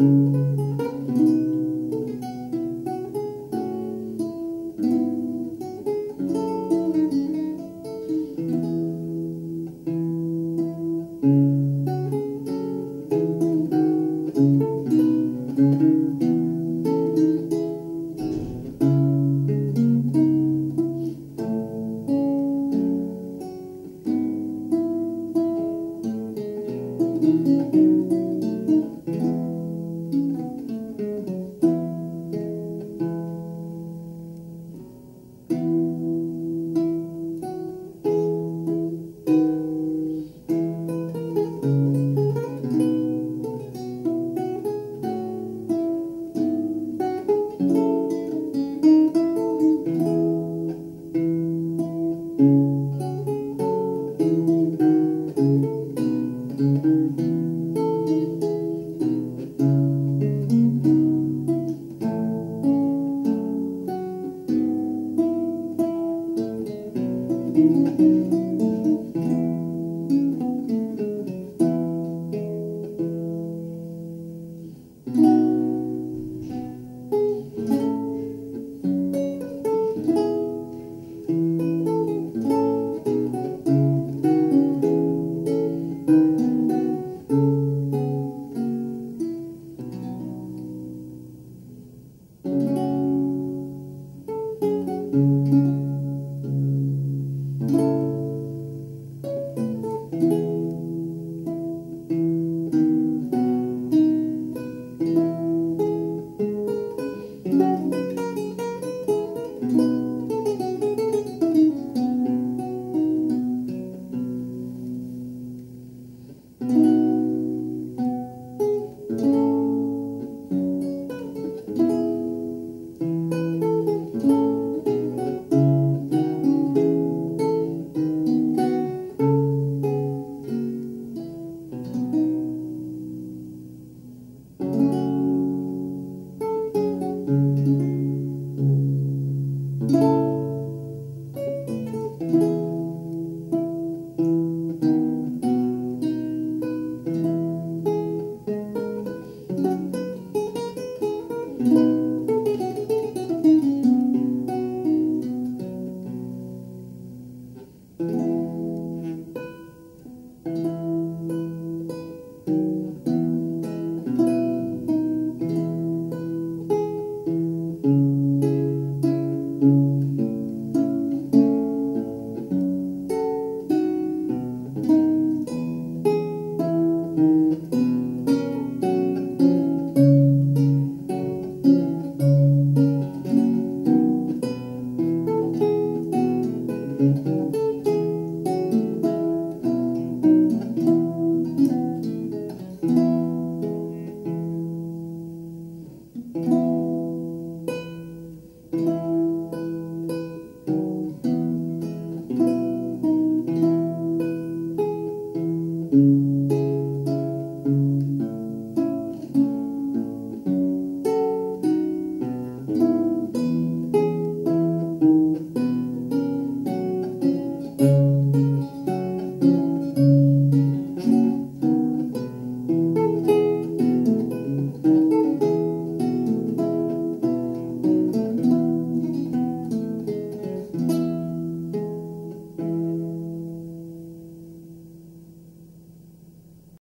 Música